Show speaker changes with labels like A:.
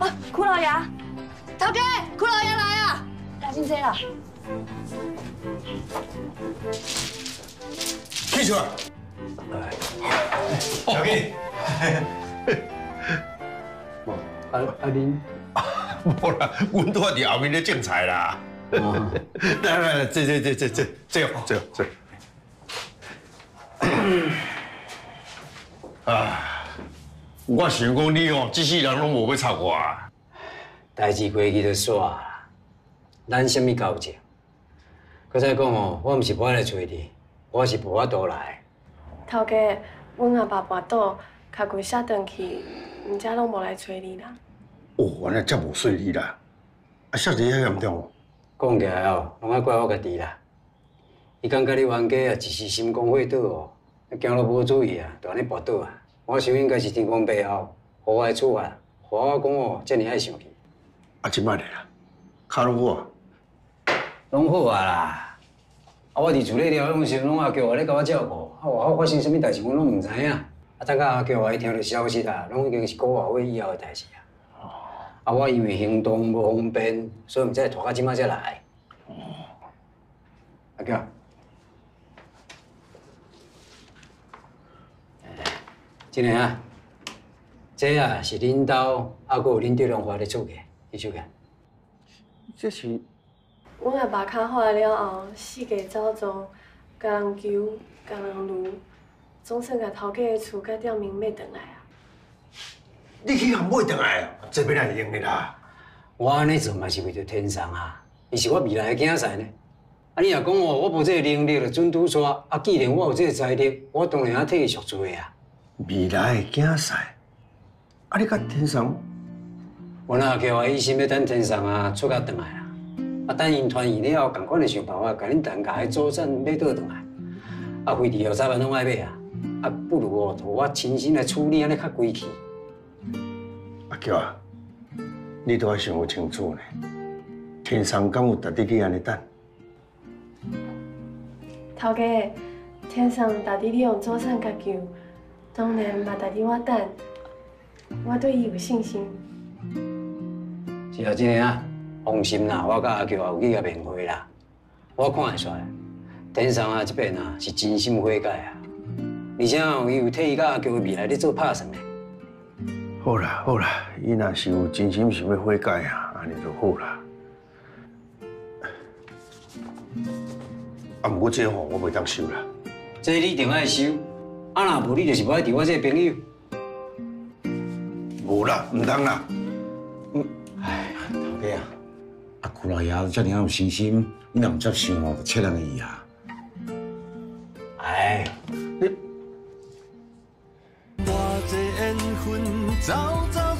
A: 老爷，
B: 头家，苦老爷来啊！
A: 大金姐啊，
C: 起床。小金，
D: 阿阿林，
C: 无啦，阮拄伫后面咧种菜啦。来来来，这这这这这这这这。啊，我想讲你哦，即世人拢无要插我。
D: 代志过去就煞啦，咱什么交情？搁再讲哦，我毋是无爱来找你，我是无法度来。
A: 头家，阮阿爸跋倒，脚骨摔断去，毋则拢无来找你啦。
C: 哦，原来这无顺利啦，啊，摔得遐严重。
D: 讲起来哦，拢爱怪我家己啦。伊感觉你冤家啊，一时心肝火倒哦，行路无注意啊，就安尼跋倒啊。我想应该是天公背后，互我的处罚，互我讲哦，遮尔爱生气。
C: 啊，即摆咧啦，卡拢好啊。
D: 拢好啊啦！啊，我伫厝里了，拢是拢阿叫我咧甲我照顾，啊，外口发生什么代志，我拢毋知影。啊，等下阿叫我一听到消息啦，拢已经是过后尾以后的代志啊。啊，我因为行动无方便，所以毋才拖到即摆才来。阿叫，真个啊，这啊是恁兜，啊，搁有恁对龙华的厝嘅，你手看。
C: 这是
A: 阮阿爸卡坏了后，四界走走，甲人求，甲人撸，总算甲头家的厝甲店面买转来啊。
C: 你去含买回来啊？这边来用的啦。
D: 我安尼做嘛是为着天上啊，伊是我未来的囝婿呢。啊，你若讲哦，我无这个能力来准拄煞。啊，既然我有这个财力，我当然要替伊赎罪啊。
C: 未来的竞赛，啊，你甲天上，
D: 我那叫我一心要等天上啊出甲转来啦。啊，等因团圆了后，赶快来想办法，甲恁大家的祖产买倒转来。啊，飞机后早晚拢爱买啊。啊，不如哦，托我亲身来处理，安尼较规气。
C: 阿娇啊，你都要想有清楚呢。天上敢有值得你安尼等？
A: 头家，天上值得你用祖产甲救，当然嘛值得我等。我对伊有信心。
D: 是啊，真诶啊，放心啦，我甲阿娇也有去甲面会啦。我看会出来，天上啊这边啊是真心悔改啊，而且哦，伊有替伊甲阿娇的未来咧做打算呢。
C: 好啦好啦，伊若是有真心想要悔改啊，安尼就好啦。啊，毋过这吼我袂当收啦。
D: 这你一定爱收，啊若无你就是无爱提我这个朋友。
C: 无啦，唔当啦。
E: 哎，头家啊，阿舅老爷遮尔有信心，你若唔接受哦，就切人伊啊。
D: 哎，
F: 我这缘分早早